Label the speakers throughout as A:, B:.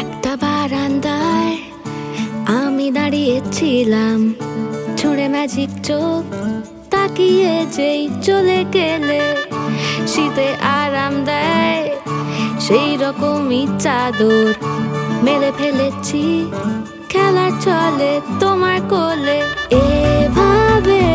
A: একটা বারান্দায় আমি দাঁড়িয়েছিলাম ছুঁড়ে ম্যাজিক চোখ তাকিয়ে যেই চলে গেলে শীতে আরাম দেয়। সেই রকমই চাদর মেলে ফেলেছি খেলা চলে তোমার কোলে।
B: এভাবে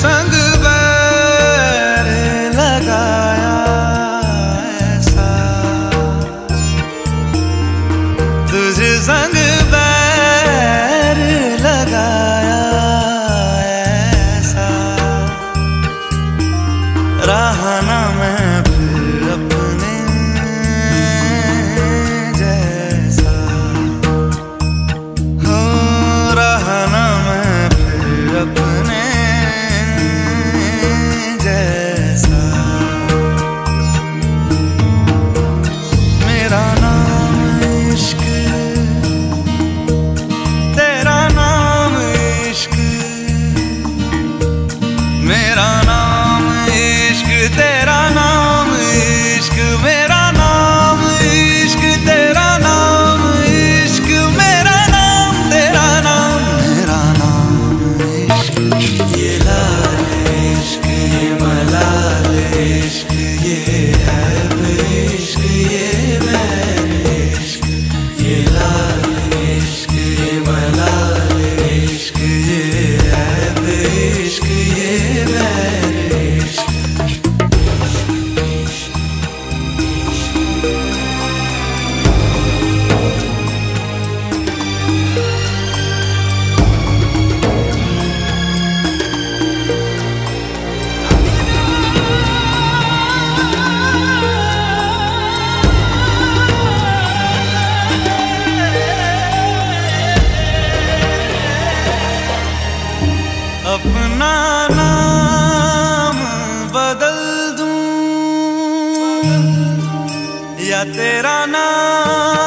B: sangue. मेरा नाम इश्क
C: तेरा नाम इश्क मेरा लिया तेरा नाम।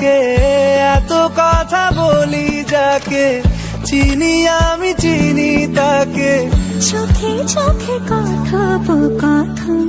C: তাকে এত কথা বলি যাকে চিনি আমি চিনি তাকে।
A: চোখে চোখে কথোপকথন